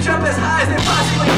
jump as high as they possibly?